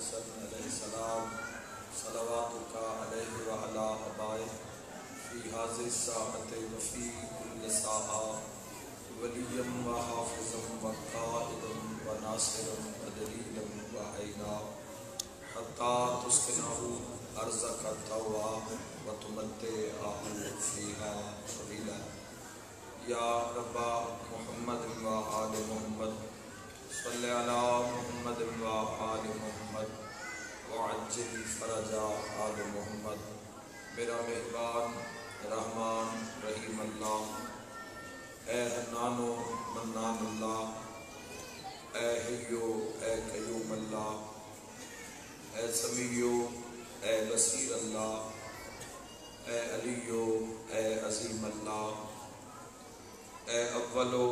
हसन सलाम सलवातुका अलैहि व अला अबाए फ़ी हाजिर साअत वफी कुल साआ वलियम व हाफिज़म व काइदम व नासिरम व दलीलम व ऐना हत्ता तुस्किनहु अर्ज़क तवा व तुमत्ते आहु फीहा तवीला या रब्बा मोहम्मद व आल मोहम्मद अला मोहम्मद व आल मोहम्मद वअज्जिल फरजा आल मोहम्मद मेरा मेहरबान रहमान रहीम अल्लाह ए हन्नानो मन्नान अल्लाह ए हयो ए कयूम अल्लाह ए समीयो ए बसीर अल्लाह ए अलियो ए अजीम अल्लाह ए अव्वलो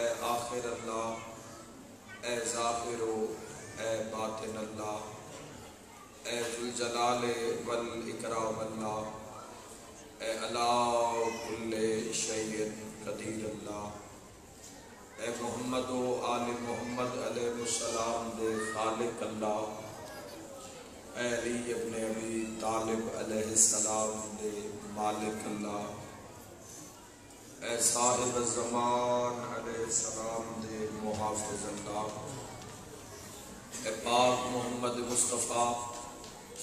ए आखिर अल्लाह ए ज़ाहिरो बातिन अल्लाह ए जुल जलाल वल इकराम अल्लाह ए अला कुल्ले कदीर अल्लाह। ए मोहम्मद आल मोहम्मद अलैहिस्सलाम दे खालिक अल्लाह। अली इब्न अबी तालिब अलैहिस्सलाम दे मालिक अल्लाह। ए साहिब ज़मान अलैहिस्सलाम दे मुहाफिज अल्लाह पाक मोहम्मद मुस्तफ़ा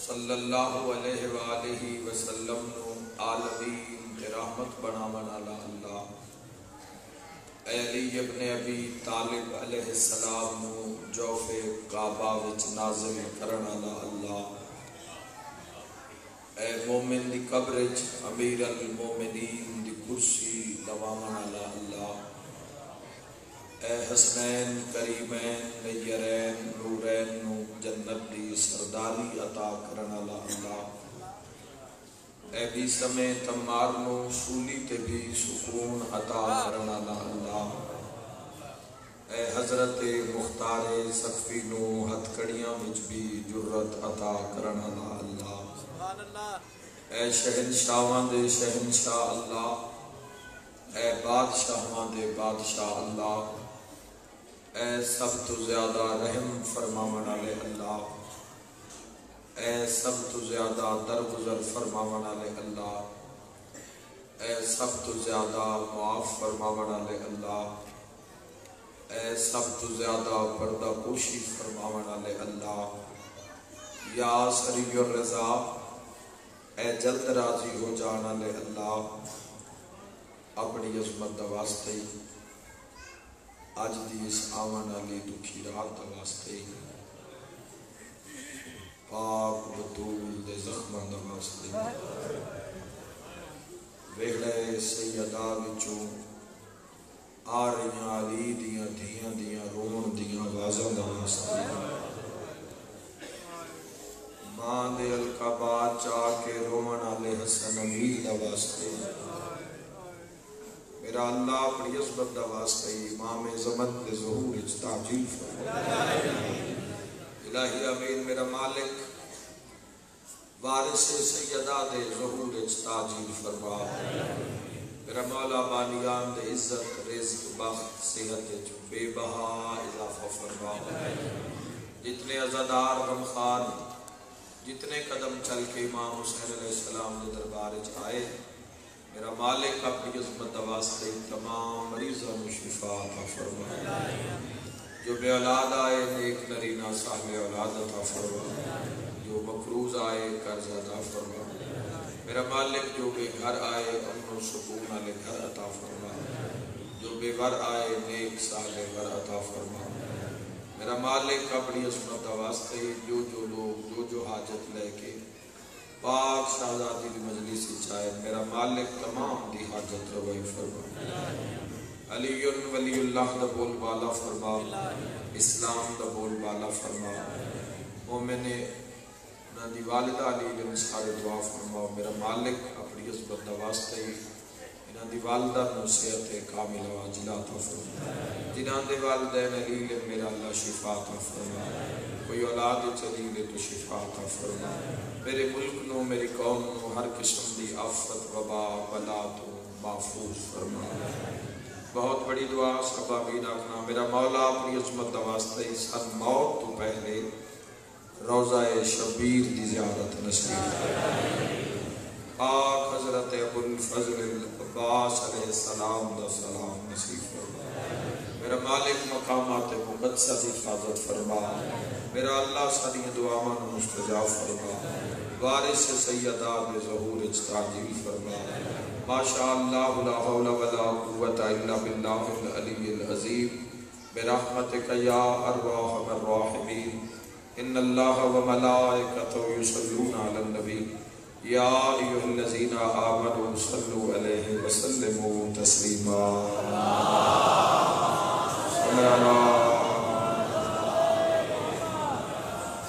सल्लल्लाहु अलैहि वालिहि वसल्लम नु आलमीन रहमत बनावन वाला अल्लाह। अली इब्न अबी तालिब अलैहिस्सलाम नु जौफे काबा विच नाज़िल करन वाला अल्लाह। ए मोमिन दी कब्र च अमीर अल मोमिनीन कुर्सी वाला अल्लाह। ए हसनैन करीमैन नैयरैन नूरैन नु जन्नत दी सरदारी अता करन अल्लाह। ए भी समय तमार नु सूली ते भी सुकून अता करन अल्लाह। ए हज़रत मुख्तार सखफी नु हथकड़ियाँ विच भी जुर्रत अता करन अल्लाह। ए शहनशाहां दे शहनशाह अल्लाह। ए बादशाहां दे बादशाह अल्लाह। ए सब तो ज़्यादा रहम फरमावन वाले अल्लाह। ए सब तो ज़्यादा दरगुजर फरमावन वाले अल्लाह। ए सब तो ज़्यादा मुआफ फरमावन वाले अल्लाह। ए सब तो ज़्यादा पर्दा पोशी फरमावन वाले अल्लाह। या सरीर रजा, ए जल्द राज़ी हो जाने वाले अल्लाह। अपनी अजमत वास्ते अज दी इस आवन वाली दुखी रात वास्ते विचों आ रही अली दियाँ धियाँ दियाँ रोन माँ दे अलकाबाद चा के रोवन वाले हसन अमीर वास्ते मेरा अल्लाह अपनी दा वास्ते इमाम जमत दे ज़हूर ताजील फरमा इलाही मेरा मालिक वारिस सैयदा दे ज़हूर ताजील फरमा मेरा मौला बानियान दे इज़्ज़त, रिज़्क, बख्त, सेहत बेबहा इजाफा फरमा जितने अजादार गमखान जितने कदम चल के इमाम हुसैन सलाम के दरबार आए मेरा मालिक अपनी अजमत वास्ते तमाम मरीजों को शिफा अता फरमा जो बे औलाद आए, नेक नरीना साहब औलाद अता फरमा जो मकरूज आए कर्ज अता फरमा मेरा मालिक जो बेघर आए, अमन सुकून वाले घर अता फरमा जो बेघर आए, नेक साहब घर अता फरमा मेरा मालिक अपनी असमत वास्ते जो जो लोग, जो जो हाजत लेके पाक शाहजादी की मजलिस चाहे मेरा मालिक तमाम दी हाजत रवाई फरमा अली वलीउल्लाह दा बोल बाला फरमा इस्लाम दा बोल बाला फरमा वो मैंने दी वालिदा अली सारे दुआ फरमा मेरा मालिक अपनी उस दा वास्ते बहुत बड़ी दुआ सब आमीन आखना मेरा मौला अपनी अजमत इस हर मौत तो पहले रोज़ा शबीर की जियारत नसीब पाक हज़रत अबुल फजल अब्बास सलाम दा सलाम नसीब फरमा मेरा मालिक मकामात मुकदसा की हिफाजत फरमा। मेरा अल्लाह सारिया दुआवां मुस्तजाब फरमा। वारिस सैयदा बे ज़हूर ताजील फरमा। माशा अल्लाह ला हौला वला कुव्वता इल्ला बिल्लाहिल अलील अजीम। बिरहमतिक या अरवाहमर राहिमीन। इन्नल्लाह व मलाइकतहु युसल्लूना अलन नबी। या अय्युहल्लज़ीना आमनू सल्लु अलैहि व तस्लीमा।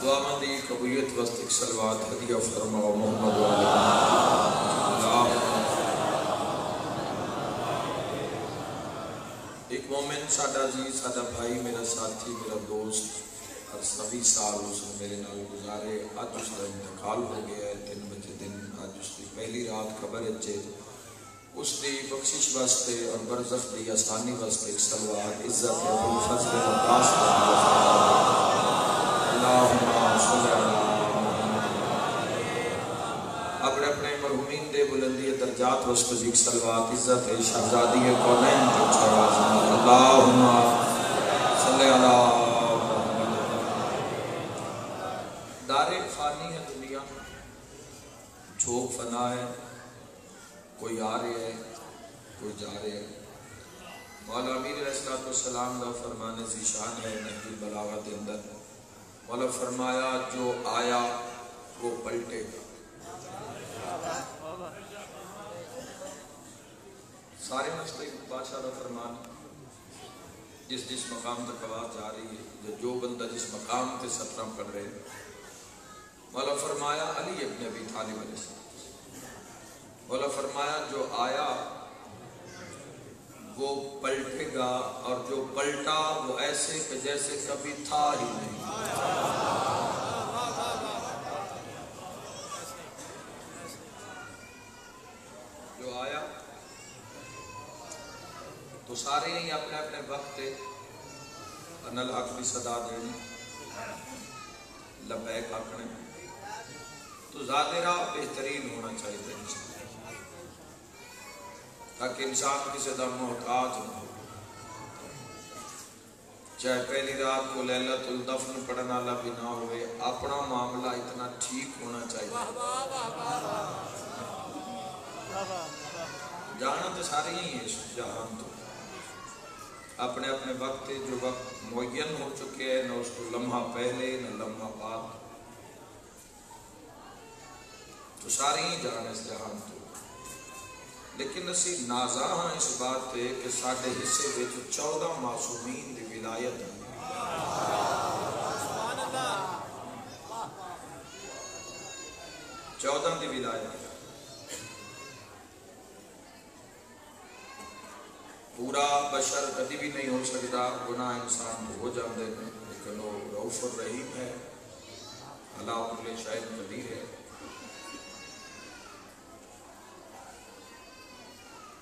दुआमंदी कबूलियत वस्त सलवात हदिया फरमाओ मोहम्मद एक मोमिन, साडा जी साडा भाई, मेरा साथी, मेरा दोस्त और सभी साल उसने मेरे नाल गुजारे अज उसका इंतकाल हो गया है तीन बजे अज उसकी पहली रात खबर चे उसकी बख्शिश वास्ते और बरजख की आसानी वास्ते सलवार, इज़्ज़त अब्बास अपने अपने मरहुमीन दे बुलंदी दर्जात वास्ते एक सलवार, इज़्ज़त है शहजादी कौनैन जो छवाज अल्लाहुम्मा सल्ली अला छोक फना है, कोई आ रहे है, कोई जा रहे है। मौला अमीर सलाम का फरमाने शान है नहजुल बलागा के अंदर। मौला फरमाया, जो आया, वो पलटेगा। सारे मसले बादशाह का फरमान, जिस जिस मकाम तक आवाज़ जा रही है, जो बंदा जिस मकाम से सतरा पढ़ रहे हैं मौला फरमाया, अली अपने अभी तालिब मौला फरमाया, जो आया, वो पलटेगा और जो पलटा, वो ऐसे कि जैसे कभी था ही नहीं। जो आया तो सारे ही अपने अपने वक्त अनल हक भी सदा देनी लबैक आखने तो ज़ाहिरा बेहतरीन होना चाहिए ताकि इंसान किसी का मोहताज न हो। चाहे पहली रात को लैलतुल दफन पढ़ने वाला भी ना हो अपना मामला इतना ठीक होना चाहिए। जाना तो सारे ही है जहान तो। अपने अपने वक्त जो वक्त मुन हो चुके हैं न उसको लम्हा पहले न लम्हा बाद। तो सारे ही जान इस जहान तो। लेकिन असी नाजा हाँ इस बात से कि साढ़े हिस्से चौदह मासूमीन की विलायत चौदह की विलायत। पूरा बशर कभी भी नहीं हो सकता गुना इंसान हो जाते हैं। लेकिन वो रऊफ रहीम है अल्लाह शायद कदीर है।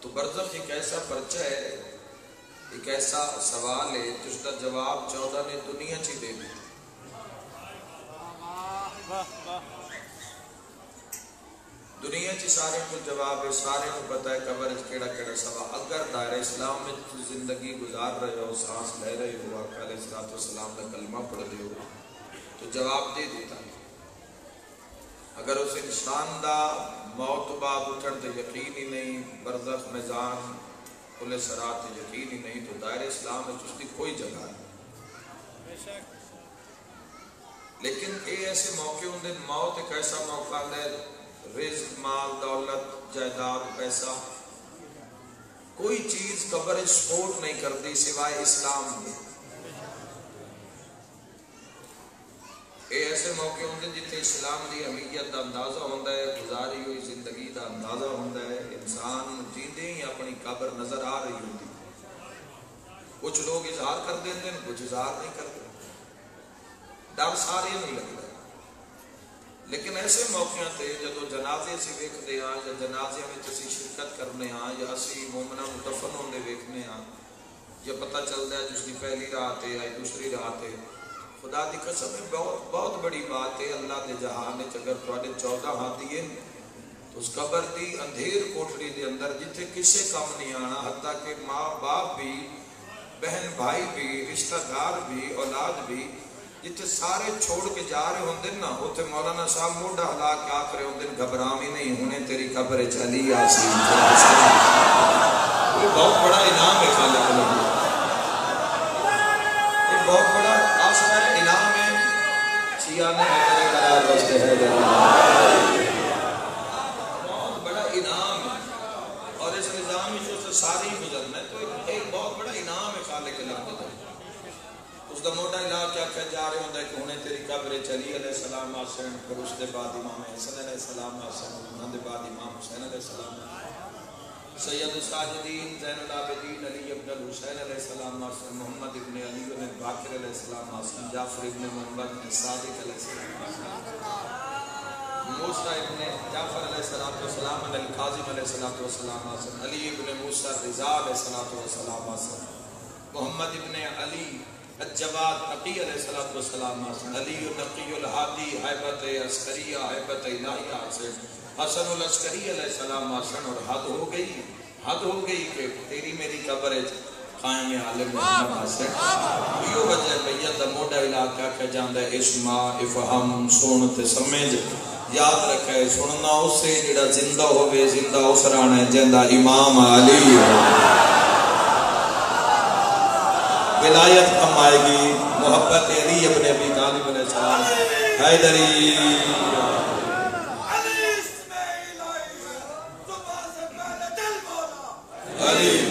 तो बरजख एक ऐसा पर्चा है, एक ऐसा सवाल है, जिसका जवाब चौदह ने दुनिया च दे दुनिया च सारे को जवाब है, सारे को पता है कबर केड़ा सवाल। अगर दायरे इस्लाम में ज़िंदगी गुजार रहे हो, सांस ले रहे हो, आका सलाम का कलमा पढ़ रहे हो तो जवाब दे देता अगर उस इंसान का मौत बाद उठन तो यकीन ही नहीं बरदख मैजान पुलिस रात यकीन ही नहीं तो दायरे इस्लाम में उसकी कोई जगह नहीं। लेकिन ये ऐसे मौके होंगे मौत एक ऐसा मौका है रिज माल दौलत जायदाद पैसा। कोई चीज़ कबर सपोर्ट नहीं करती सिवाय इस्लाम ऐसे मौके होंगे जिथे इस्लाम की अमीयत का अंदाज़ा होता है गुजारी हुई ज़िंदगी का अंदाज़ा होता है इंसान जीते ही अपनी कबर नज़र आ रही होती कुछ लोग इजहार कर देते हैं कुछ इजहार नहीं करते डर सारे नहीं लगता लेकिन ऐसे मौकों पर जो जनाजे से वेखते हाँ या जनाजे में असी शिरकत करने हाँ या असी मोमना दफन होंगे वेखने हाँ या पता चलता है जिसकी पहली रात है या दूसरी रात है खुदा की कसम है बहुत बहुत बड़ी बात है। अल्लाह के जहान अगर थोड़े चौदह हाथी है तो उस कबर की अंधेर कोठड़ी के अंदर जिथे किसी कम नहीं आना हत्या के माँ बाप भी बहन भाई भी, रिश्तेदार भी, औलाद भी जिथे सारे छोड़ के जा रहे होंगे ना उथे मौलाना साहब मोढ़ा हला के आख रहे होंगे घबरा भी नहीं होने, तेरी खबर चली आसी बहुत बड़ा इनाम है खाले बहुत बड़ा है वास्ते है बहुत बड़ा इनाम और इस निज़ाम में ही गुजरना है तो एक बहुत बड़ा इनाम है खाले के लग उसका मोटा इलाज क्या क्या जा रहे होंगे कि हुने तेरी कब्र चली अलैहि सलाम आसन फिर उसके बाद इमाम हसन अलैहि सलाम आसन उन्होंने बाद इमाम हुसैन अलैहि सलाम सैयद साजिदीन जैनुल आबिदीन अली अब्दुल हुसैन अलैहि सलाम मासूम मोहम्मद इब्न अली इब्न बाकिर अलैहि सलाम मासूम जाफ़र इब्न मोहम्मद सादिक अलैहि सलाम। मूसा इब्न जाफ़र अलैहि सलाम व सलाम अल काजिम अलैहि सलाम व सलाम मासूम अली इब्न मूसा रिजा अलैहि सलाम व सलाम मासूम मोहम्मद इब्न अली अजवाद नकी अलैहि सलाम व सलाम मासूम अली नकीउल हादी हैबत अस्करिया हैबत इलाहिया से हसन लश्करी सलाम हसन और हद हो गई हद हो गई कि तेरी मेरी कब्र है कायम आलम यो वजह भैया दा मोटा इलाका कह इस्मा इफहम सुन ते समझ। याद रखे सुनना उसे जेड़ा ज़िंदा होवे ज़िंदा उस राणे ज़िंदा इमाम अली विलायत कम आएगी मोहब्बत अली अपने अबी तालिब अलैहि सलाम। हैदरी। सारे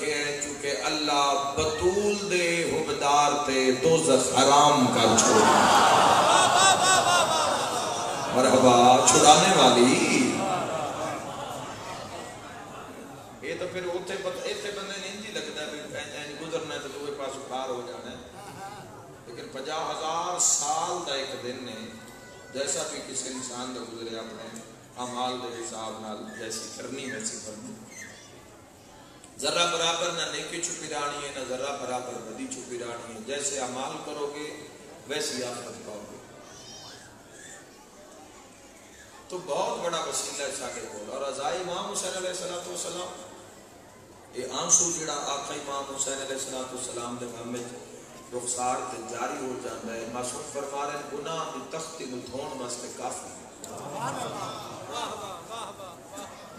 रखे चूँकि अल्लाह बतूल दे, हुबदार ते जख हराम कर छोड़ा छुड़ाने वाली। तो तो लेकिन हज़ार साल का एक दिन जैसा भी किसी इंसान का गुजरे अपने, अमाल के हिसाब न जैसी करनी, वैसी करनी। जरा बराबर ना नेकी छुपी रानी है, ना जरा बराबर बदी छुपी रानी है। जैसे अमाल करोगे, वैसी बच पाओगे। तो बहुत बड़ा वसीला है सागे बोल। और अजाई इमाम हुसैन सलाम ये आँसू जड़ा आखा इमाम हुसैन सलाम के गम रुखसार से जारी हो जाता है। मासूम फरमा रहे गुनाह की तख्ती मुल धोन वास्ते काफ़ी। वाह वाह वाह वाह।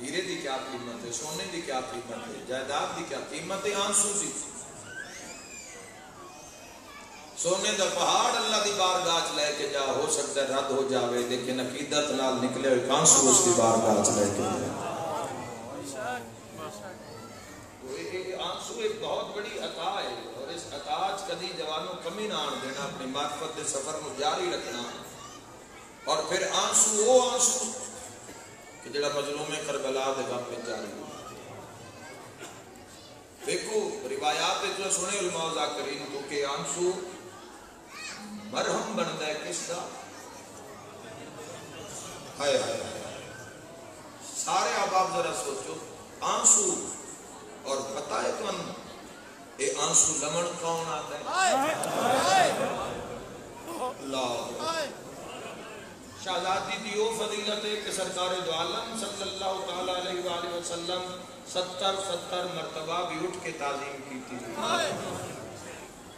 क्या कीमत है? सोने की क्या कीमत है? जायदाद की क्या कीमत है? आँसू की सोने का पहाड़ अल्लाह की बारगाह लेके जा, हो सकता है रद्द हो जाए लेकिन अकीदत नाल निकले हुए आँसू उसकी बारगाह लेके आँसू एक बहुत बड़ी अता है, और इस अता कभी जवानों कमी ना देना, अपनी मार्फत के सफ़र को जारी रखना। और फिर आँसू, वो आँसू जड़ा मजलूम करबला जारी देखो रिवायात जो सुने उलमा करीम तो के आँसू मरहम बनता है किसका हाय हाय सारे अब आप जरा सोचो आँसू और पता है तुम ये आँसू लमन कौन आता है शाहजादी वो फजीलत कि सरकार आलम सल्लल्लाहु अलैहि वसल्लम भी उठ के की थी।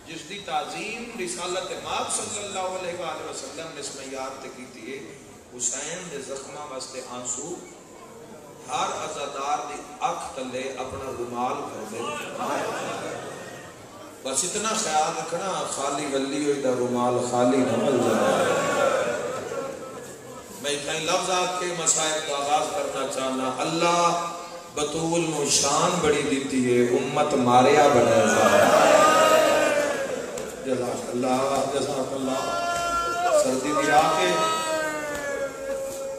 जिसकी रिसालत सल्लल्लाहु अलैहि वसल्लम ने की थी। हुसैन दे जख्मा वास्ते आँसू, हर दी अपना रुमाल दे। बस इतना ख्याल रखना, खाली रुमाल खाली न मिल जाए मैं कई लफ्ज आके मसाइल का आगाज़ करना चाहना अल्लाह, बतूल नु शान बड़ी दी है, उम्मत मारिया बने सर्दी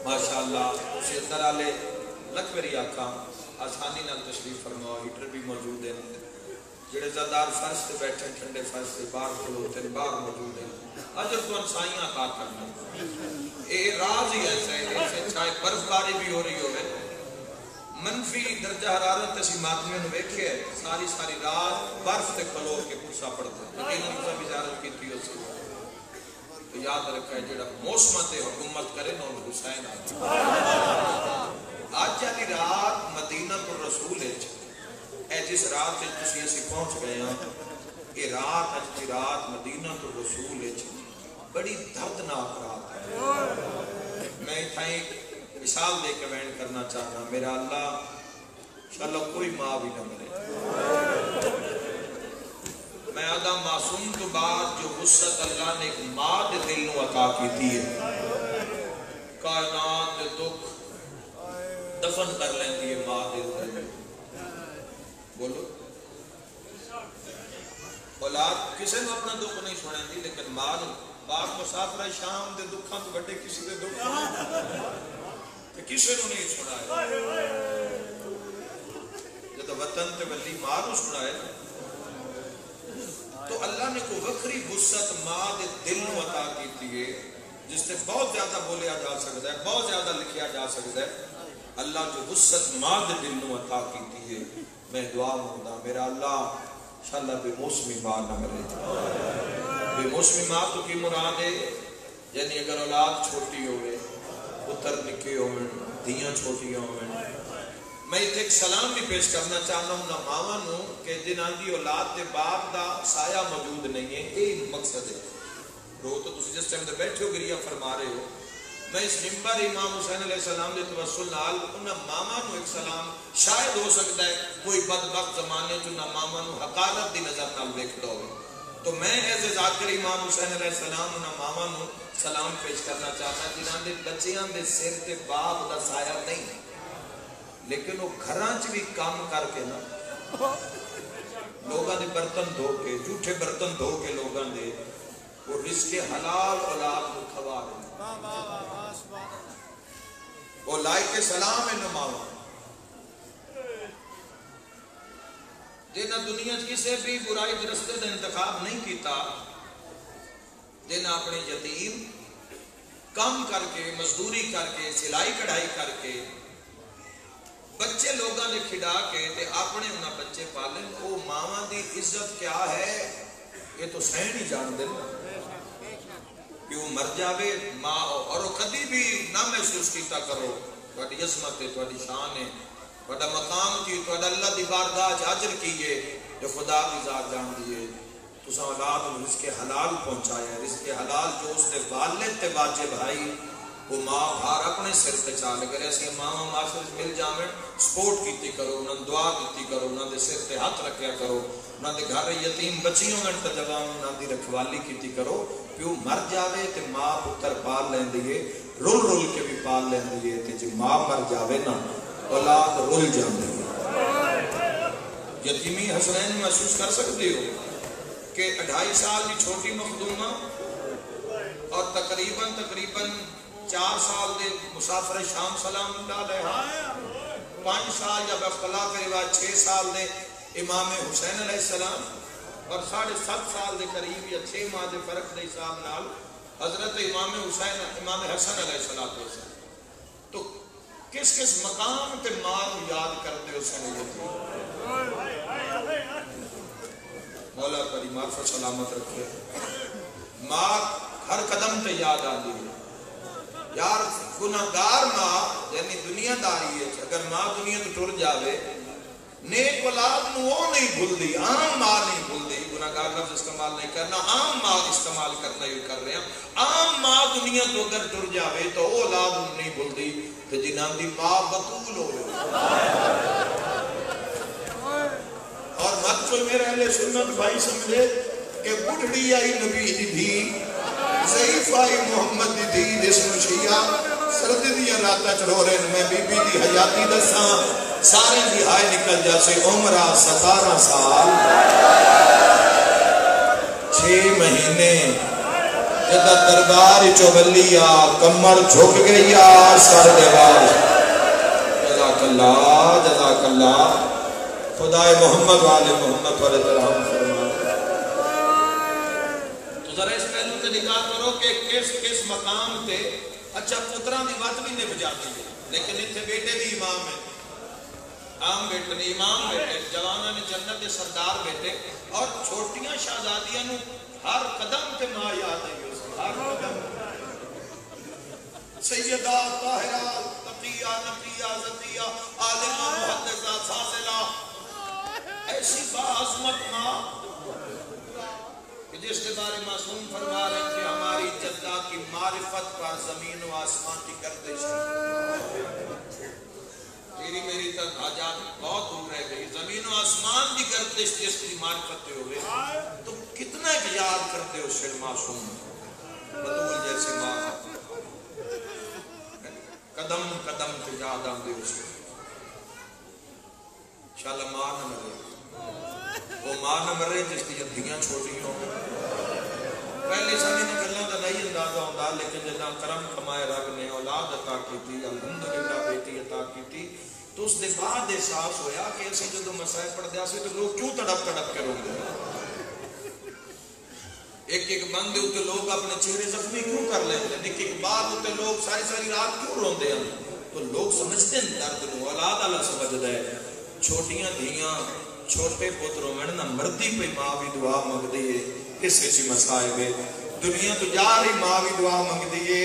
माशाल्लाह, उसी अंदर आले आखा आसानी तशरीफ़ फरमाओ, हीटर भी मौजूद है। अजर तो साइया का करना। राज ही ऐसा है चाहे बर्फबारी भी हो रही हो मनफी दर्जा हरारत असि ने वेखे सारी सारी रात बर्फ़ से खलो के पुरसा पड़ता उनका की उस तो याद रखा है, जेड़ा मौसम से हुकूमत करे ना हुसैन आज वाली रात मदीना तो रसूल है जिस रात पहुँच गए हैं, ये रात अज की रात मदीना तो रसूल है। बड़ी दर्दनाक रात है। मैं इतना एक मिसाल दे के बयान करना चाहना मेरा अल्लाह चलो कोई माँ भी ना मरे। मैं आदा मासूम तो बाद जो वसत अल्लाह ने एक माँ के दिल में अता की है, कायनात दुख दफन कर लेंदी है माँ के दिल बोलो। औलाद, किसी ने अपना दुख नहीं सुनेंदी, लेकिन माँ बाप मुसाफर शाम के दुखों तो बड़े किसी के दुख किसी को नहीं सुनाया जब वतन ते वली माँ सुनाए तो अल्लाह ने कोई वखरी गुस्सत माँ के दिल अता की है जिससे बहुत ज़्यादा बोलिया जा सकता है, बहुत ज़्यादा लिखा जा सकता है। अल्लाह जो गुस्सत माँ के दिल अता की है, मैं दुआ मंगदा, मेरा अल्लाह शाला बेमौसमी माँ ना मरे बेमौसमी माँ तो की मुराद है, यानी अगर औलाद छोटी हो पुत्र निके हो धियाँ छोटिया हो मैं इतने एक सलाम भी पेश करना चाहता हूँ ना मावा कि जिन्हों की औलाद के बाप का साया मौजूद नहीं है यही मकसद है। रो तो जिस टाइम बैठे हो, गिरिया फरमा रहे हो मैं इस मिम्बर इमाम हुसैन सलाम उन्हें मामा एक सलाम, शायद हो सकता है कोई बदबक जमाने उन्हें मामा की नज़र नाल वेखता हो तो मैं ए जाकर इमाम हुसैन सलाम उन्हें मामा सलाम पेश करना चाहता, जिन्हों के सिर से बाप का साया नहीं। लेकिन घर च भी काम करके ना, लोगों के बर्तन धो के झूठे बर्तन धो के लोगों के वो रिश्ते हलाल औलाद खवा रहे वो लाई के सलाम है मावा जिन्हें दुनिया किसी भी बुराई के रस्ते का इंतखाब नहीं किया जिन्हें अपने यतीम काम करके, मजदूरी करके, सिलाई कढ़ाई करके, बच्चे लोगों ने खिड़ा के ते अपने उन्हें बच्चे पाले। वो मावा की इज़्ज़त क्या है? ये तो सहन ही जान दे कि वो मर जाए माँ और कभी भी ना महसूस किया करो। थोड़ी असमत है थोड़ी शान है बड़ा मकाम की तो अल्लाह दी बारगाह अजर कीए जो खुदा की जात जान दिए तुसा औलाद रिस्के हलाल पहुँचाया रिस्के हलाल जो उसने वालिद ते वाजिब भाई वो माँ भार अपने सिर ते चा लगे ऐसी मावा माशरे मिल जावे, सपोर्ट की करो उन्होंने दुआ की करो उन्होंने सिर ते हथ रखा करो उन्होंने घर यतीम बची होवन तो जवान उन्होंने रखवाली की करो। प्यो मर जावे तो माँ पुत्र पाल है रुल रुल के भी पाल है तो जो माँ मर जावे ना, औलाद रुल है यतीमी हसनैन महसूस कर सकते हो कि अढ़ाई साल की छोटी मखदूमा और तकरीबन तकरीबन चार साल दे मुसाफिर शाम सलाम पाँच साल जब अखला के बाद छह साल दे इमाम हुसैन सलाम और साढ़े सात साल के करीब या छह माह के फ़र्क के हिसाब नाल हज़रत इमाम हुसैन, इमाम हसन सलाम तो किस किस मकाम ते माँ याद करते हो सन मौला करी मार्फत सलामत रखे। माँ हर कदम ते याद आती है। यार गुनागार माँ, यानी दुनियादारी है। अगर माँ दुनिया तो टुर जावे नेक औलाद वो नहीं भूलती आम माँ नहीं भूलती गुनागार लफ्ज इस्तेमाल नहीं करना, आम माँ इस्तेमाल करना ही कर रहे हैं। आम माँ दुनिया तो अगर टुर जावे तो वो औलाद नहीं भूलती तो जिन्हां दी माँ बतूल हो और मत कोई मेरे अहले सुन्नत भाई समझे कि बुढ़ड़ी आई नबी दी भी ज़ईफ़ाई मोहम्मद दी धी जिसनु शिया सर्दी दी रातां च रो रहे मैं बीबी दी हयाती दसा सारे दी हाय निकल जासे उम्र 17 साल। 6 महीने। जदा दरबार चौबलिया कमर झुक गई आ सर देवाल जजाकल्ला जजाकल्ला। खुदाए मोहम्मद वाले मोहम्मद वाले तरह तो कि से अच्छा पुत्रा की बात भी निभ जाती है। लेकिन इतने बेटे भी इमाम है। आम बेटे ने इमाम बेटे जवाना ने जन्नत के सरदार बेटे और छोटिया शहजादियाँ हर कदम से माँ याद आई हर कदम सैयदा ताहिरा, तकिया, नकिया आलिमा ऐसी जिसके बारे मासूम फरमा रहे कि हमारी जद्दा की मारिफत पर ज़मीन व आसमान की गर्दिश। तेरी मेरी तक आज़ाद बहुत दूर रह गई। ज़मीन व आसमान की गर्दिश जिसकी मारिफत हो गए तो कितना याद करते हो शेर मासूम। बतूल जैसी माँ। कदम कदम पे याद आते उसको शाला माँ न मरे। वो माँ न मरे जिसकी धियाँ छोटियाँ हो। पहले ने गलों का नहीं अंदाज़ा आता लेकिन जदा करम कमाए रब ने, औलाद अता की अलहमदुल्ला बेटी अता की तो उसके बाद एहसास होया कि असं जो मसाए पढ़ते तो लोग क्यों तड़प तड़प के रोंदे? एक एक बंदे उत्ते लोग अपने चेहरे जख्मी क्यों कर लेते एक एक बात उत्ते लोग सारी सारी रात क्यों रोंदे हैं? तो लोग समझते हैं दर्द को औलाद समझदा है। छोटियाँ धियाँ, छोटे पुत्र रोवण ना मरदी पे माँ भी दुआ मंगदी है, किस च मसाइब दुनिया तो जा रही माँ भी दुआ मंगती है।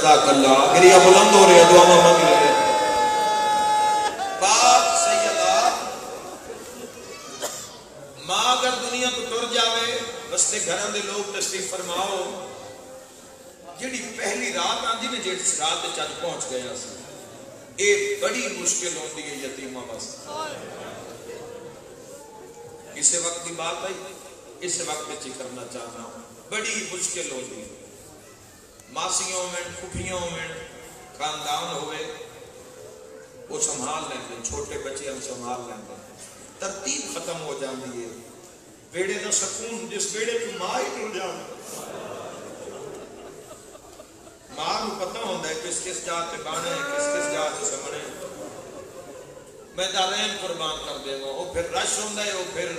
जजाकल्ला गिरिया बुलंद हो रही दुआ मंग ले बाप सैयदा माँ अगर दुनिया टुर जावे बसते घर के लोग तशरीफ़ फरमाओ जी पहली रात आती ने जिस रात चज पहुँच गया ये बड़ी मुश्किल होती है करना चाहना मासियों में, खुफियों में खानदान होवे, वो संभाल लेंगे, छोटे बच्चे हम संभाल लेंगे। तरतीब खत्म हो जाती है बेड़े का सकून, जिस बेड़े की माँ ही टुट जाए। माँ को पता होता है किस किस जात से बाने, किस किस जात से समने। मैं दालैन कुर्बान कर देगा वो फिर रश होंगे वो फिर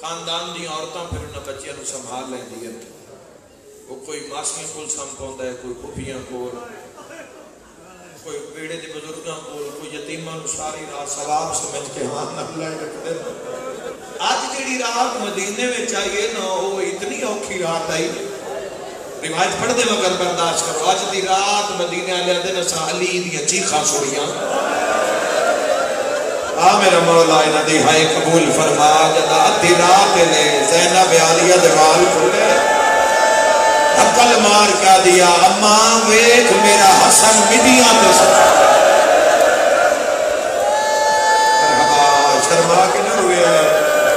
खानदान दी औरतां, फिर उन्हें बच्चों संभाल लेंदी है वो कोई मासियाँ को सम है कोई खुफियाँ को कोई बेड़े के बुज़ुर्गों को कोई यतीमा सारी रात सवाब समझ के हाँ नफल रखते अज जी रात मदीने में आई है ना वो इतनी औखी रात आई रिवायत पढ़ते मगर बर्दाश्त करो अज की रात मदीने वाले दिन असा अली दियाँ चीखा सुनिया आ मेरा मौला इन्हां दी हाय कबूल फरमा जदा अद्धी रात ने ज़ैनब आलिया दे खुले अकल मार क्या दिया, अम्मा, वेख मेरा हसन मिदियाँ ते शर्मा के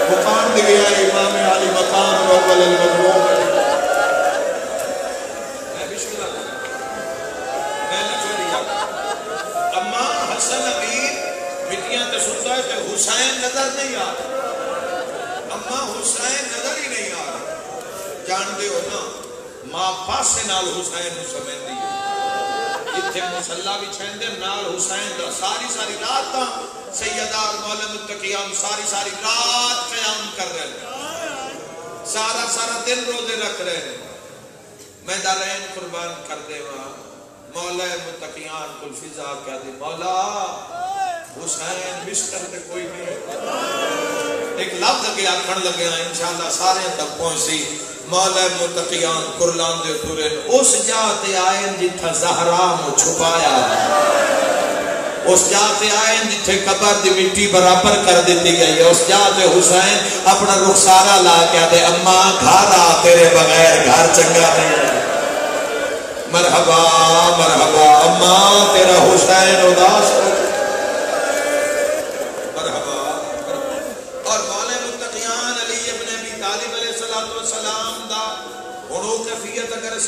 मुकाम इमाम अली मकाम अल मजरूम हुसैन नज़र नहीं आ रहा। अम्मा, हुसैन नज़र ही नहीं आ रहा। जानते हो ना। माँ पासे नाल हुसैन समझती है। जिथे मुसल्ला बिछाते नाल हुसैन दा सारी सारी रात ता सैयदा और मौला मुत्तकियाम सारी सारी रात कयाम कर रहे सारा सारा दिन रोज़े रख रहे हैं। मैं दारैन कुर्बान कर देवा। मौला मुत्तकियान कुल फिजा क्या दे, मौला, हुसैन बिस्तर ते कोई नहीं एक लफ्ज के आखण लगे इंशाल्लाह सारे तक पहुँची मौला मुतकियान कुरलान दे पूरे। उस जाते आए जिथा जहरा नु छुपाया उस जाते आए जिथे कबर दी मिट्टी बराबर कर दी गई है। उस जाते हुसैन अपना रुखसारा ला के दे अम्मा, घर आ तेरे बगैर, घर चंगा नहीं मरहबा मरहबा, अम्मा, तेरा हुसैन उदास हो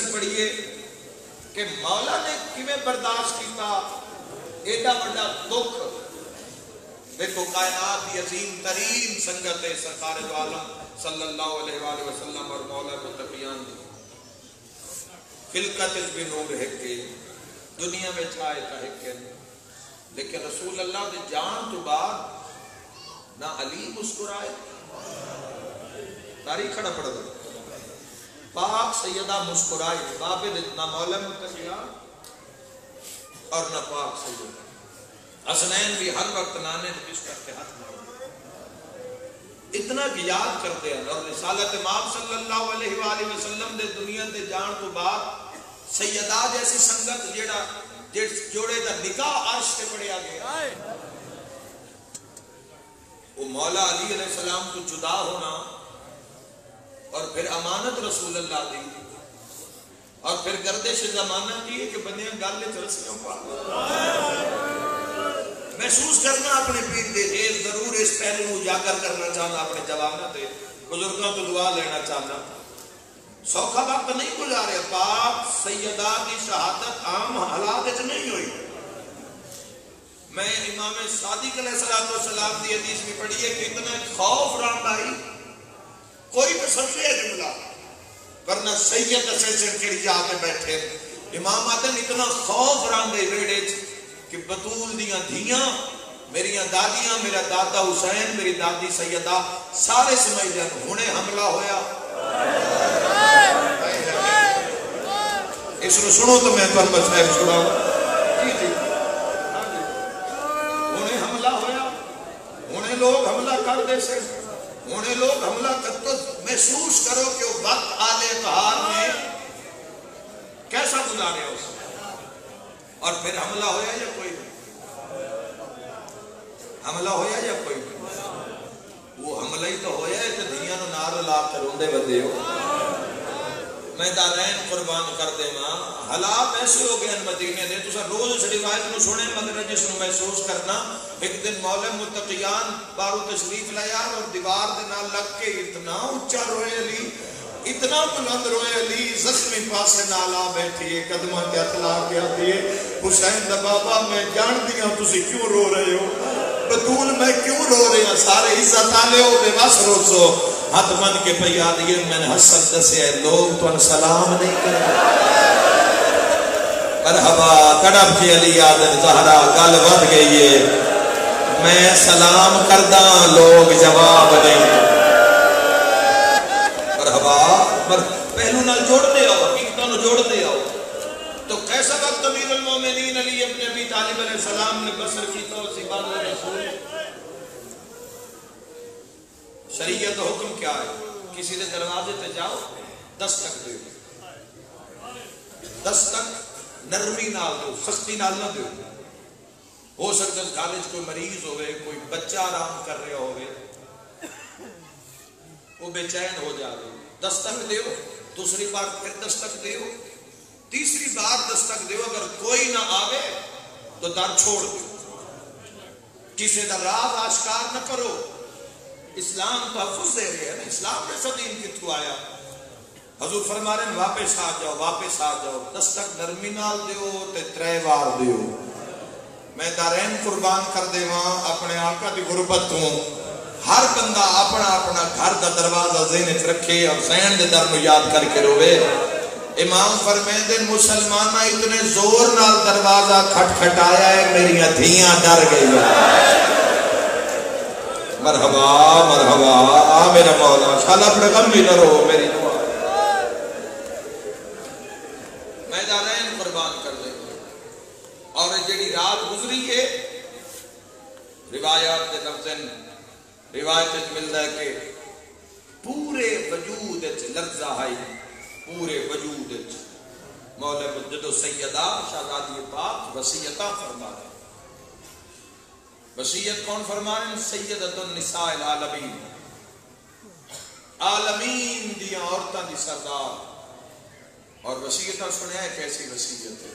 पढ़िए कि मौला ने किमें बर्दाश्त किया एडा बड़ा दुख। देखो, कायनात की अजीम तरीन संगत है सरकार आलम, सल्लल्लाहु और मौला दी। खिलकत नूर दुनिया में के लेकिन रसूल अल्लाह जान तो बाद ना अली मुस्कुराए, तारीख खड़ा पड़ गया पाक सैयदा मुस्कुराई बाबिल ना मौलम और न पाक सैयदा। हसनैन भी हर वक्त नाने बिस्तर के हाथ मार इतना की याद करते हैं और रिसालत इमाम सल्लल्लाहु अलैहि वसल्लम दे दुनिया दे जान तो बाद सैयदा जैसी संगत जेड़ा जोड़े दा निकाह अर्श ते पढ़िया गया वो मौला अली अलैहि सलाम को जुदा होना और फिर अमानत रसूल अल्लाह दी और फिर गर्दिश जमाना की कि बनिया गल महसूस करना अपने पीर दे जेल ज़रूर इस पहलू उजागर करना चाहना, अपने जवाना ते, बुज़ुर्गों तो दुआ लेना चाहना। सौखा वक्त नहीं गुजारे पाक सैयदा की शहादत आम हालात नहीं हुई। मैं इमाम सादिक सलाम की हदीस भी पढ़ी है कि इतना खौफ राम आई कोई तो समझे जुमला। वरना सैयद से केड़ी जा के बैठे। इमाम आदम इतना खौफ रंगे वेड़े कि बतूल दियाँ धियाँ, मेरिया दादियाँ, मेरा दादा हुसैन, मेरी दादी सैयदा, सारे समझ जान हुने हमला होया। इसको सुनो तो मैं तुम साहब सुना हमला होया। हुने लोग हमला कर दे से होने लोग हमला करते महसूस करो कि वक्त आले बहार में कैसा गुजारे उस। और फिर हमला होया या कोई हमला होया या कोई वो हमला ही तो होया है तो दुनिया नार ला कर रोंदे बंदे हो। मैं कर देवा। हालात ऐसे हो गए मदीने दे, तुसा रोज रिवायत नु सुने मगर जिस नु महसूस करना। एक दिन मौला मुत्तकियान बारू तशरीफ़ लाया और दीवार दे नाल लग के इतना ऊँचा रोए अली, इतना बुलंद रोए अली, जख्मी पास नाला बैठी है कदमा के हथ ला के आती है हुसैन दा बाबा, मैं जान दिया तुसी क्यों रो रहे हो? बतूल मैं क्यों रो रहे सारे इज़्ज़त आले हो बेबस रोसो हाथ बन के पैया दिए मैंने हसन दसे लोग तो सलाम नहीं कर मरहबा के अली आदत जहरा, गल गई है। मैं सलाम करदा, लोग जवाब नहीं मरहबा, मर, पहलू आओ, हकीकत आओ। तो कैसा वक्त मोमिनीन अली सलाम ने बसर की तो सिबाद रसूल शरीयत हुक्म क्या है? किसी के दरवाजे पे जाओ दस्तक दो दस्तक नरमी नाल दो सख्ती ना दो। हो सकता है घर कोई मरीज़ होवे, कोई बच्चा आराम कर रहा हो वो बेचैन हो जाए दस्तक दो दूसरी बार फिर दस्तक दो तीसरी बार दस्तक दो अगर कोई ना आवे तो दर छोड़ दो। किसी का राज आश्कार न करो। इस्लाम तहफुज दे रहे हैं इस्लाम ने सदीन कितु आया। हजूर फरमा रहे वापस आ जाओ, वापस आ जाओ। दस्तक नरमी नाल दियो ते बार दियो। मैं दारैन कुर्बान कर देवा, अपने आका की गुरबत तू। हर बंदा अपना अपना घर का दरवाज़ा जेन रखे और सैन के दर याद करके रोवे। इमाम फरमेंदे, मुसलमान इतने ज़ोर नाल दरवाज़ा खटखटाया है मेरी धियाँ डर गई मरहबा मरहबा, आ मेरा मौला, शाला गम भी डरो मेरी मैं दारैन कुर्बान कर दे। और जेडी रात गुजरी है, रिवायात के लफ्जन, रिवायत मिलता है कि पूरे पूरे जो वसीयता फरमा रहे वसीयत कौन फरमा रहे सैयदतुलनिसाइल आलमीन। आलमीन दिया औरतों की सरदार। और वसीयत सुनया है कैसी वसीयत है।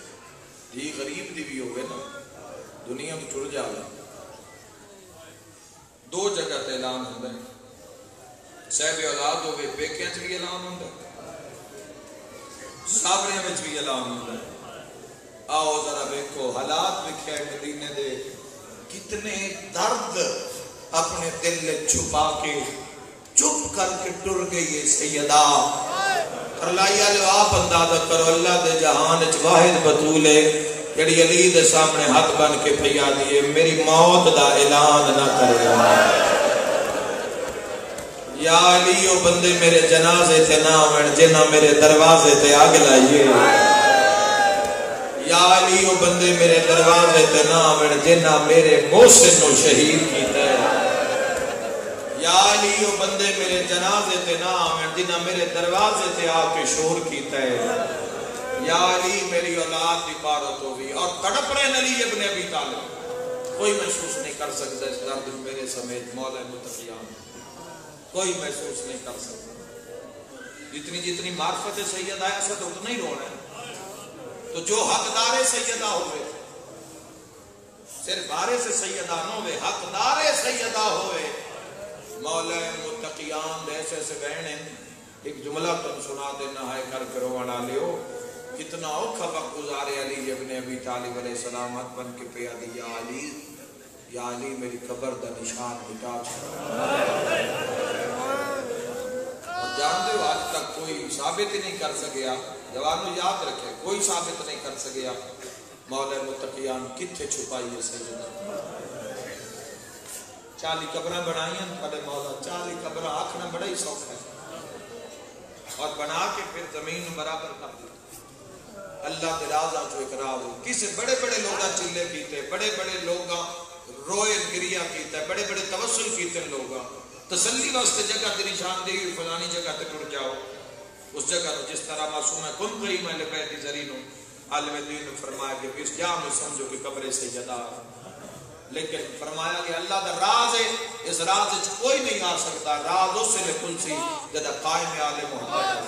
जी गरीब दी भी होवे ना, दुनिया में टुर जाए दो जगह ऐलान होंगे सहब औलाद हो गए पेकिया भी ऐलान होंगे साबरिया भी ऐलान होता है। आओ जरा देखो हालात लिखे मदीने दे। कितने दर्द अपने दिल में छुपा के, चुप करके टुर गई है सैयदा। आप अंदाज़ा करो, अल्लाह दे जहान च वाहिद बतूल है। जड़ी अली दे सामने हाथ बन के दिए, मेरी मौत दा ऐलान ना करे या अली बंदे मेरे जनाजे ते ना आवन जिन्ना मेरे दरवाजे ते आग लाइए। बंदे मेरे दरवाजे ते ना जिन्ना मेरे मोहसिन नु शहीद कीता है। या बंदे मेरे जनाजे ते ना जिन्ना मेरे दरवाजे ते आके शोर कीता है। या अली मेरी औलाद होगी और तड़प रहे अली अबी तालिब। कोई महसूस नहीं कर सकता इस दर्द मेरे समेत मौला कोई महसूस नहीं कर सकता। जितनी जितनी मार्फत सैयद आया सद, उतना ही रोना है। तो जो हकदार सैयदा हो सिर्फ़ बारे से सैयदा न हो हकदार सैयदा हो मौला मुतकियान ऐसे ऐसे बहन एक जुमला तुम सुना देना है कर करो बना लियो। कितना औखा वक्त गुजारे अली अपने अभी तालिब सलामत बन के पिया दिया अली, या अली, मेरी कबर का निशान मिटा जानते हो, आज तक कोई साबित ही नहीं कर सकिया। जवान याद रखे, कोई साबित नहीं कर सकिया मौल मुतकियान कितने छुपाई है सैयद चाली कबर बनाई पहले मौला, चाली कबर आखना बड़ा ही सौख है। और बना के फिर ज़मीन बराबर कर दी। अल्लाह के राजा जो इकरार हो किसे बड़े बड़े लोग चिल्ले पीते बड़े बड़े लोग रोए गिरिया किया बड़े बड़े तवसल किए लोग। तसली वास्ते जगह की निशानदेही फलानी जगह तक टुट जाओ। उस जगह तो जिस तरह मासूम है कुन मैंने कहती जरीनो आलम दीन ने फरमाया कि इस जा में समझो कि कब्र से जदा। लेकिन फरमाया कि अल्लाह का राज है, इस राज च कोई नहीं आ सकता राज उस ले कुलसी जदा कायम आले मोहम्मद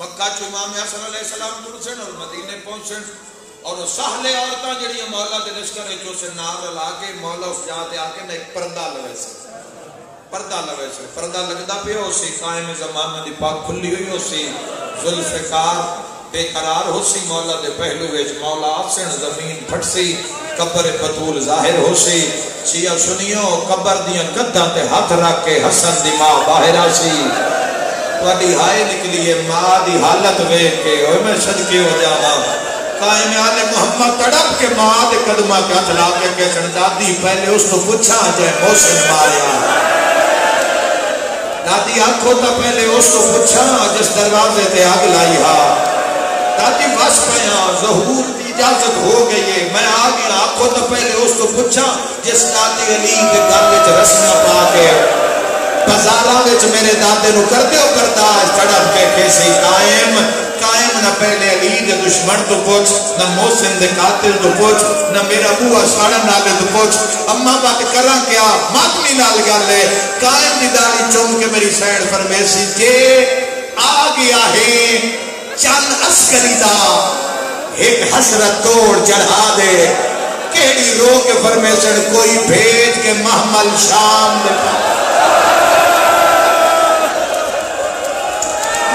मक्का च इमाम हसन अलैहि सलाम और मदीने पहुंचन और सहले औरत जड़िया मौला के लश्कर उसे नाल ला के मौला उस जाते आके ना एक पर्दा से पर्दा लवे से पर्दा लगता पे उसी कायम जमाने की पग खुली हुई उसी जुल्फकार बेकरार हो सी मौला दे पहलू विच मौला आसन जमीन फटसी कब्र बतूल जाहिर हो सी सिया सुनियो कब्र दिया गद्दा ते हाथ रख के हसन दी मां बाहर आसी ਤੁਹਾਡੀ ਹਾਏ ਨਿਕਲੀ ਏ ਮਾਂ ਦੀ ਹਾਲਤ ਵੇਖ ਕੇ ਓਏ ਮੈਂ ਸਦਕੇ ਹੋ ਜਾਵਾਂ कायम आले मोहम्मद तड़प के मां के कदमा के हथ ला के कहन दादी पहले उसको पूछा जाए मोहसिन मारिया दादी आखो तो पहले उसको पूछा, जिस दरवाजे से आग लाई हा। दादी बस पया, जहूर की इजाज़त हो गई है। मैं आ गया आखो तो पहले उस तो पूछा, जिस दादी अली के गल रसना पा के बाजारा मेरे दादे नु कर दियो करदा तड़प के कैसे कायम? कायम न पहले अली दे दुश्मन तो पूछ, न मोहसिन दे कातिल तो पूछ, न मेरा बुआ साड़न नाले तो पूछ। अम्मा बात करा क्या? मातमी नाल गल है। कायम दी दाढ़ी चुम के चढ़ा दे। कोई भेज के महमल शाम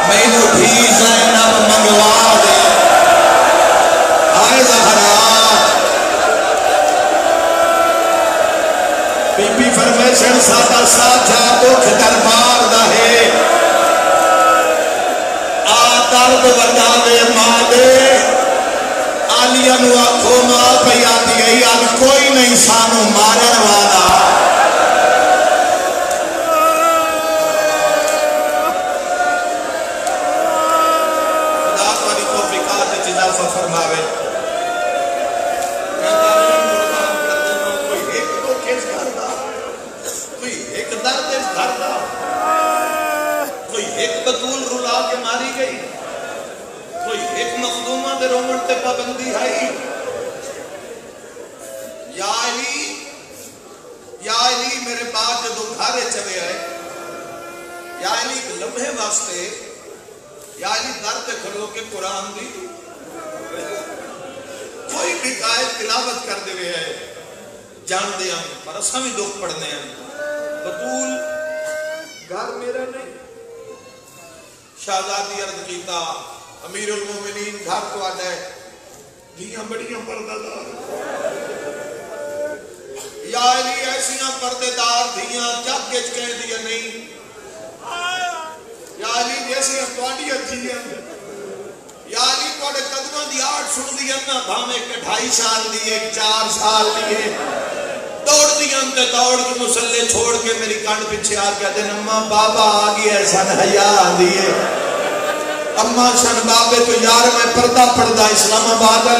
दे मैनू भी जैनब मंगवा दे आए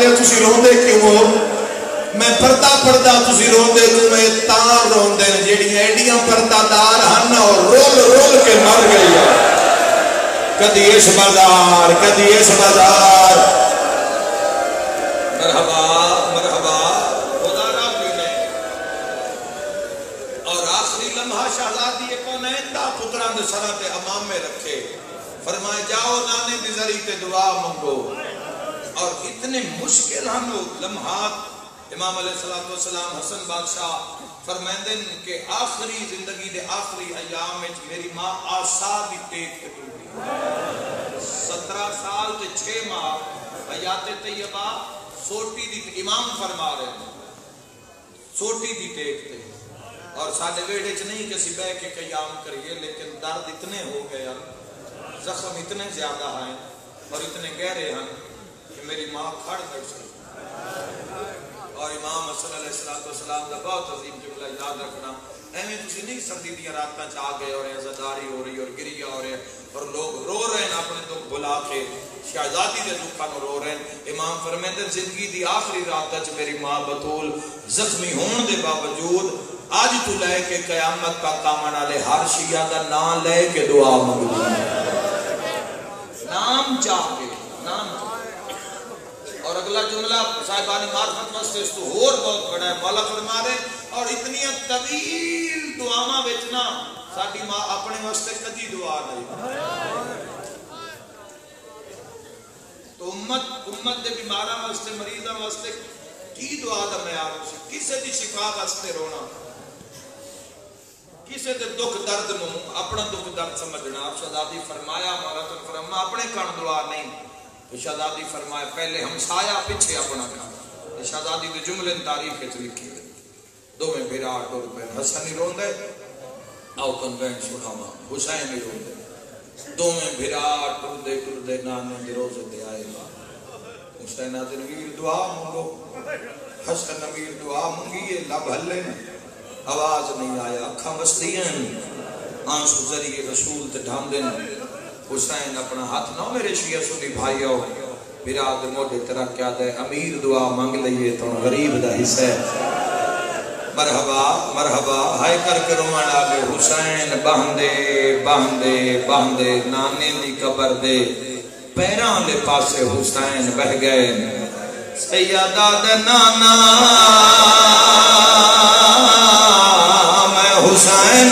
रोंदे क्यों हो मैं तुसी रोंदे क्यों मैं रोंदे जेड़ियाँ एडियाँ पर्दादार हन और रोल रोल के मर गई है कदी इस बाज़ार कदी इस बाज़ार है दुआ मंगो इतने मुश्किल हम लोग लम्हात इमाम वस्सलाम हसन बादशाह फरमाते हैं कि आखिरी ज़िंदगी दे आखिरी अयाम मेरी माँ आसा दी टेक ते टूटी सत्रह साल ते छह माह हयात तैयबा सोटी दी इमाम फरमा रहे सोटी दी टेक ते। और साडे वेड़े च नहीं कि असि बह के कयाम करिए, लेकिन दर्द इतने हो गए जख्म इतने ज़्यादा हैं और इतने गहरे हैं कि मेरी माँ खड़ नहीं सकती और इमाम हसन सलाम का बहुत अजीम जुमला याद रखना। एवं तुम नहीं सर्दी दिया रात आ गए और अजादारी हो रही और गिरिया हो रहे और लोग रो रहे हैं अपने दुख भुला के। शहजादी के दुखा रो रहे हैं। इमाम फरमेंदर ज़िंदगी की आखिरी रात मेरी माँ बतूल, जख्मी होने के बावजूद अज तू लैके कयामत का कामन वाले हर शिया का नाम लैके दुआ मंगदी नाम चाहे नाम चाहे और अगला जुमला, साहिबान मार्फत वास्ते तो और बहुत बड़ा है मौला फरमा रहे और इतनी तवील दुआवां विच ना साडी माँ अपने वास्ते कदी दुआ नहीं तो उम्मत उम्मत दे बीमारां वास्ते, मरीजां वास्ते की दुआ दा मयार किसे दी शिफा वास्ते रोना? किसे दे दुख, दर्द नु अपना दुख, दर्द समझना? आप शहजादी फरमाया, मौला तो फरमा, अपने कण दुआ नहीं। शहजादी फरमाया पहले हमसाया पीछे अपना कण शहजादी के जुमले तारीफ़ च लिखी है। दोवें बिरा टुर पे हसन ही रोंदे आओ कन्वेंट सुनावा हुसैन ही रोंदे। दोवें बिरा टुरदे टुरदे नाने दे रोज़े ते आए हुसैन आदन वीर दुआ मंगो, हसन अमीर दुआ मंगी लब हल्ले आवाज़ नहीं आया, अखा बसदियाँ आँसू ज़रिए रसूल ते ढांदे हुसैन अपना हाथ ना मेरे शिया सुनी भाई आओ बिराद मोढे तेरा क्या दे? अमीर दुआ मंग लइए तो गरीब दा हिस्सा है। मरहबा मरहबा, हाय कर के रोवण आगे हुसैन, बहंदे बहंदे बहंदे, नाने दी कबर दे पैरां दे पासे हुसैन बह गए। सैयदा नाना, मैं हुसैन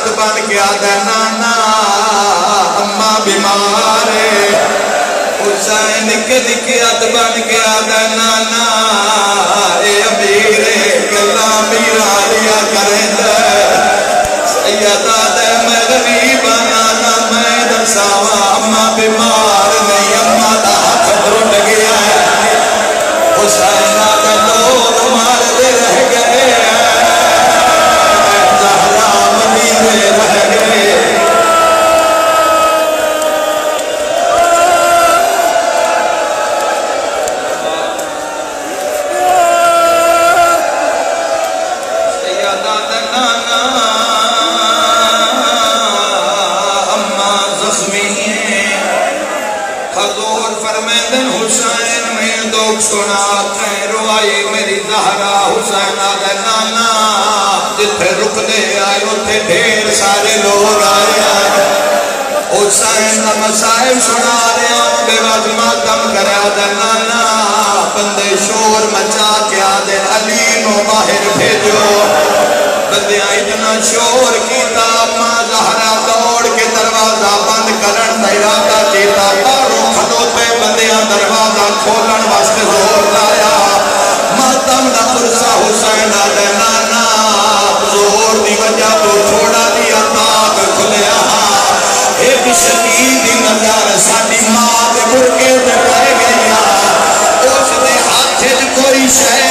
हसन बन के आदा नाना अम्मा बीमार हुसैन के निके बन के आदा फरमेंदन हुसैन, में दुख सुना कै रोआई मेरी जहरा हुसैन आदा नाना। जिथे रुकदे आए उथे ढेर सारे लोग आए। हुसैन का मसाइब सुना रहा बेवज मातम करा दे नाना। बंदे शोर मचा के आदे अली नो बाहर भेजो। बंदे इतना शोर किया अम्मा जहरा दौड़ के दरवाज़ा बंद करन का इरादा किया बाहरों खलोते दरवाज़ा खोलन वास्ते ज़ोर लाया मातम का पुरसा हुसैन आदे नाना ज़ोर की वजह तो थोड़ा दिया ताक खुलिया एक शदीद नज़र साडी माँ दे मुर्गे पै गई उस हाथ कोई शया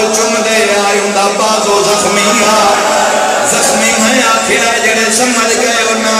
हाथ चुमदे आए उंदा जख्मी जख्मी मैं आखिर जेड़े समझ गए ना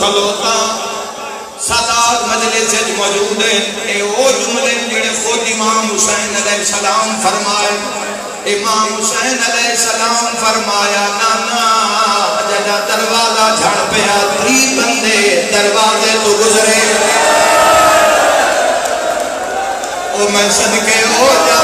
खलोता। सादात मजलिस मौजूद हैं, ए ओ जुमले जेड़े खुद इमाम हुसैन अलैहि सलाम फरमाए। इमाम हुसैन अलैहि सलाम फरमाया, नाना जदा दरवाज़ा झड़ पया त्री बंदे दरवाजे तो गुजरे। ओ मैं सदके, ओ जा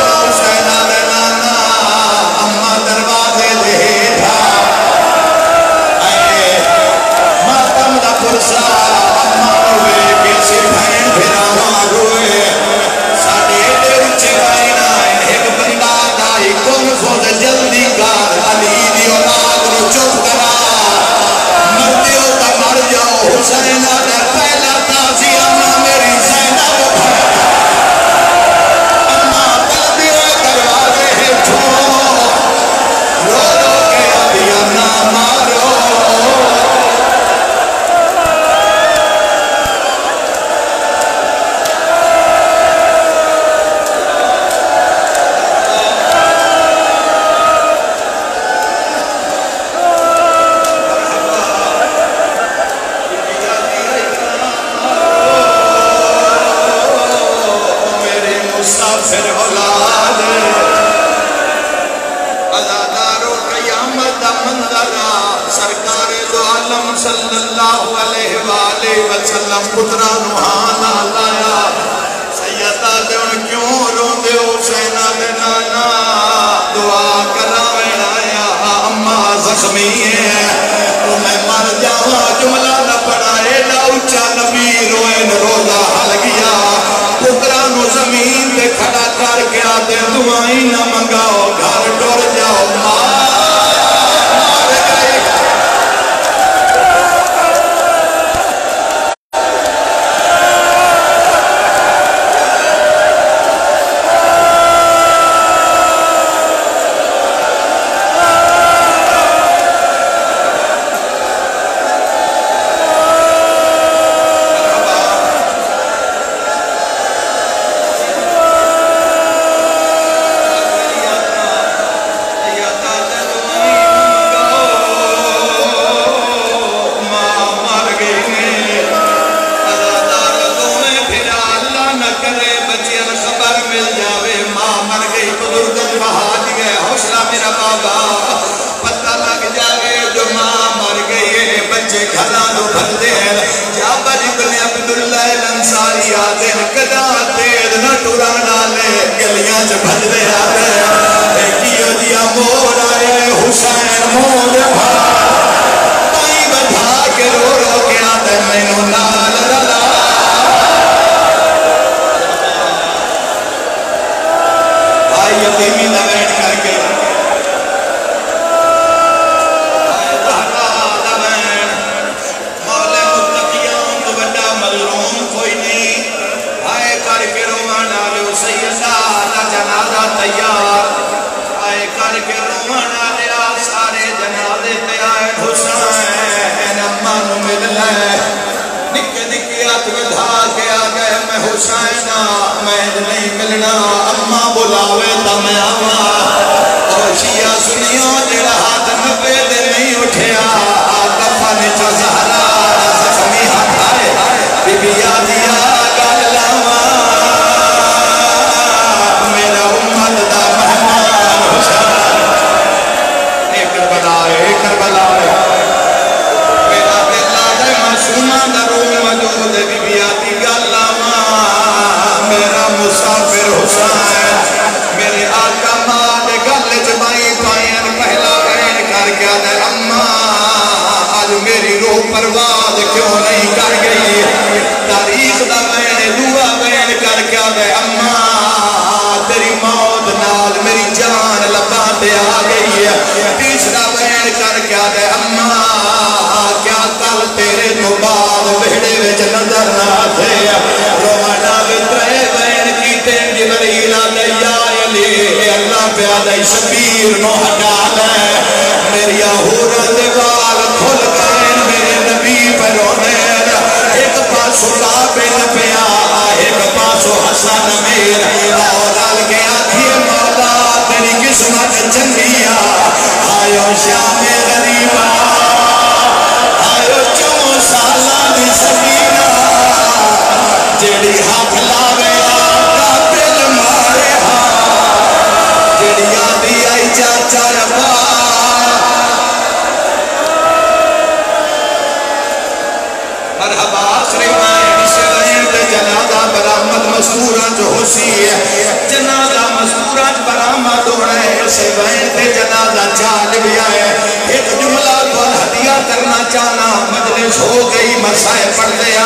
मजलिस हो गई, मसाए पढ़ दिया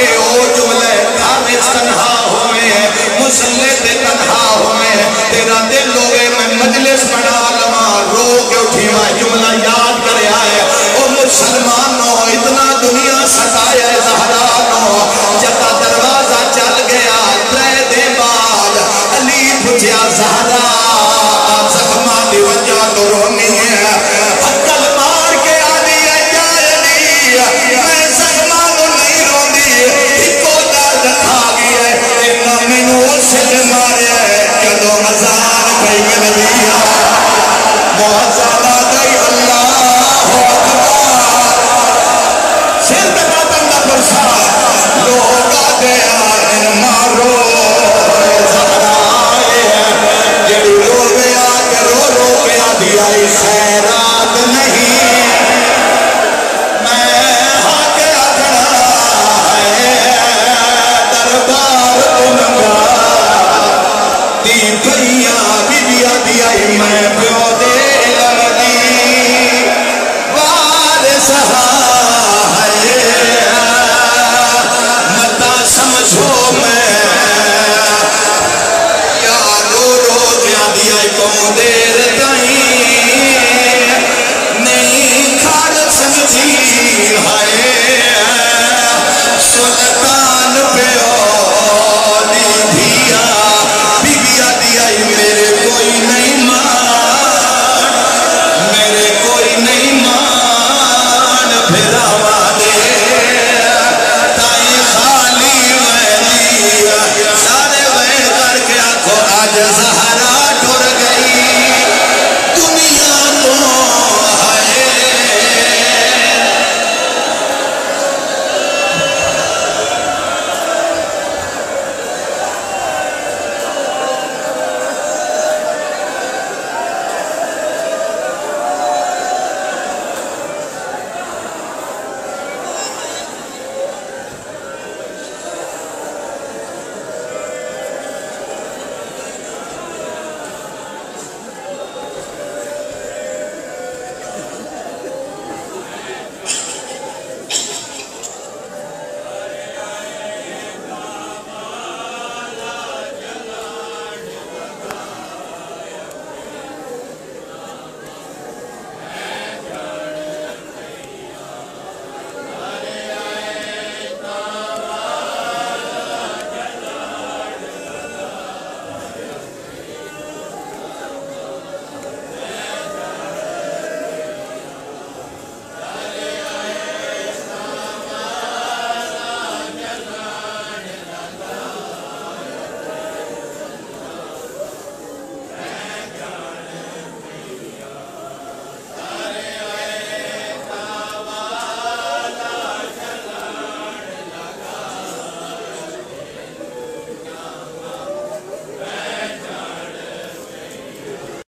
ए ओ जुमले घर तन्हा हुए मुसल्ले ते तन्हा हुए तेरा दिल होवे मैं मजलिस बना लवा। रो के उठी मैं जुमला